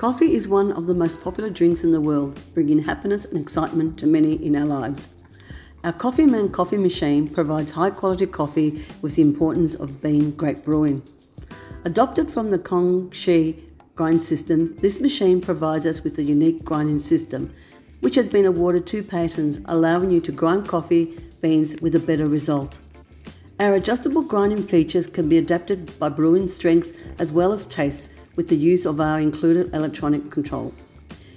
Coffee is one of the most popular drinks in the world, bringing happiness and excitement to many in our lives. Our Coffee Man coffee machine provides high quality coffee with the importance of being great brewing. Adopted from the Kongshi grind system, this machine provides us with a unique grinding system, which has been awarded two patents, allowing you to grind coffee beans with a better result. Our adjustable grinding features can be adapted by brewing strengths as well as tastes with the use of our included electronic control.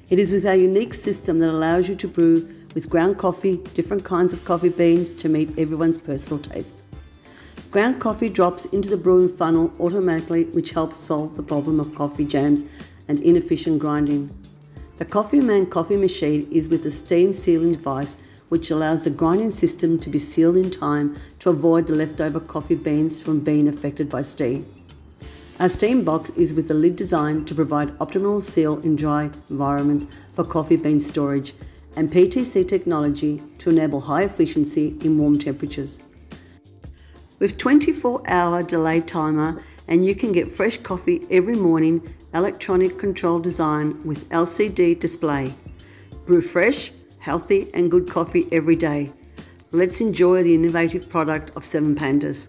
It is with our unique system that allows you to brew with ground coffee, different kinds of coffee beans to meet everyone's personal taste. Ground coffee drops into the brewing funnel automatically, which helps solve the problem of coffee jams and inefficient grinding. The Coffee Man coffee machine is with a steam sealing device which allows the grinding system to be sealed in time to avoid the leftover coffee beans from being affected by steam. Our steam box is with the lid designed to provide optimal seal in dry environments for coffee bean storage and PTC technology to enable high efficiency in warm temperatures. With 24 hour delay timer and you can get fresh coffee every morning, electronic control design with LCD display. Brew fresh, healthy and good coffee every day. Let's enjoy the innovative product of Seven Pandas.